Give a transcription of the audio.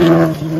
Yeah.